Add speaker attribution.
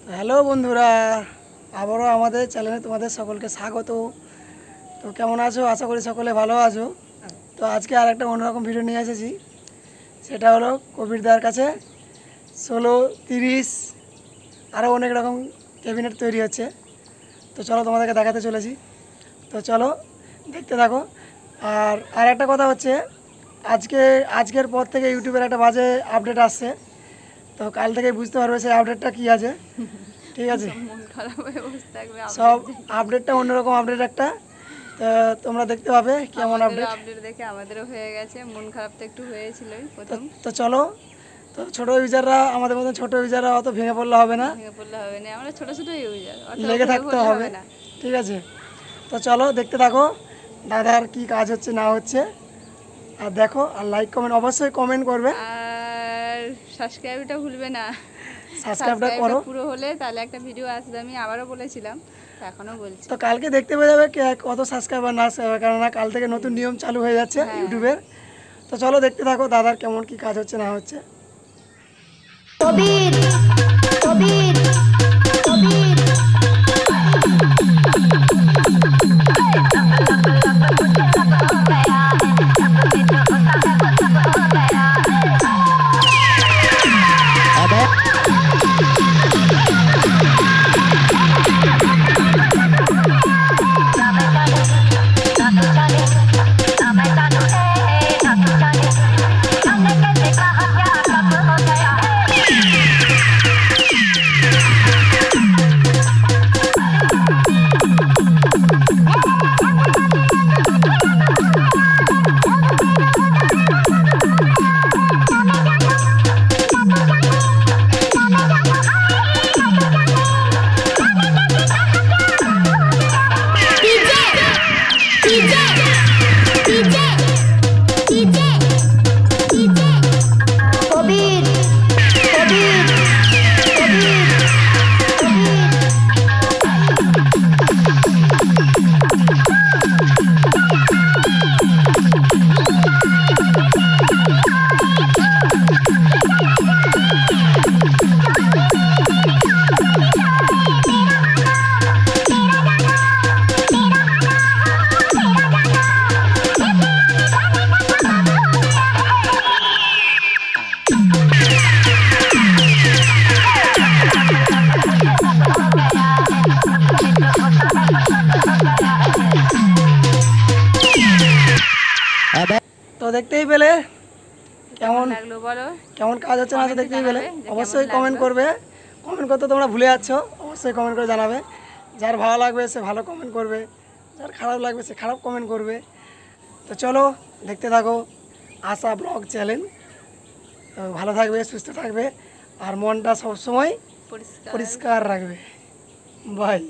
Speaker 1: Hello বন্ধুরা, আবারও আমাদের চ্যানেলে তোমাদের সকলকে স্বাগত। তো কেমন আছো? আশা করি সকলে ভালো আছো। তো আজকে আর একটা অন্যরকম ভিডিও নিয়ে এসেছি। সেটা হলো কবিরদার কাছে ষোলো, তিরিশ আরও অনেক রকম ক্যাবিনেট তৈরি হচ্ছে। তো চলো তোমাদেরকে দেখাতে চলেছি। তো চলো দেখতে থাকো। আর আর একটা কথা হচ্ছে, আজকে, আজকের পর থেকে ইউটিউবের একটা বাজে আপডেট আসছে। তো কাল থেকে বুঝতে পারবে সেই আপডেটটা কী আছে। ঠিক আছে? সব আপডেটটা অন্যরকম আপডেট একটা। তো তোমরা দেখতে পাবে কেমন আপডেট
Speaker 2: আপডেট দেখে আমাদেরও হয়ে গেছে। মন খারাপ তো একটু হয়েছিলই প্রথম।
Speaker 1: তো চলো। তো ছোটো ইউজাররা আমাদের মতন ছোটো ইউজাররা অত ভেঙে পড়লে হবে না।
Speaker 2: ভেঙে পড়লে হবে না। আমরা ছোট ছোট ইউজার
Speaker 1: লেগে থাকতে হবে।
Speaker 2: না।
Speaker 1: ঠিক আছে? তো চলো দেখতে থাকো। দাদার কি কাজ হচ্ছে না হচ্ছে। আর দেখো আর লাইক কমেন্ট অবশ্যই কমেন্ট করবে।
Speaker 2: সাবস্ক্রাইবটা ভুলবে না।
Speaker 1: সাবস্ক্রাইবটা করো।
Speaker 2: পুরো হলে তাহলে একটা ভিডিও আসবে আমি আবারও বলেছিলাম তো এখনও বলছি।
Speaker 1: তো কালকে দেখতে পেয়ে যাবে কত সাবস্ক্রাইবার না কেননা কাল থেকে নতুন নিয়ম চালু হয়ে যাচ্ছে
Speaker 2: হ্যাঁ।
Speaker 1: ইউটিউবের। তো চলো দেখতে থাকো দাদার কেমন কি কাজ হচ্ছে না হচ্ছে। দেখতেই পেলে। কেমন
Speaker 2: লাগল বলো?
Speaker 1: কেমন কাজ হচ্ছে না দেখতেই পেলে। অবশ্যই কমেন্ট করবে। কমেন্ট করতে তোমরা ভুলে যাচ্ছ। অবশ্যই কমেন্ট করে জানাবে। যার ভালো লাগবে সে ভালো কমেন্ট করবে। যার খারাপ লাগবে সে খারাপ কমেন্ট করবে। তো চলো দেখতে থাকো। আশা ব্লগ চ্যানেল তো ভালো থাকবে সুস্থ থাকবে। আর মনটা সবসময়
Speaker 2: পরিষ্কার।
Speaker 1: পরিষ্কার রাখবে। বাই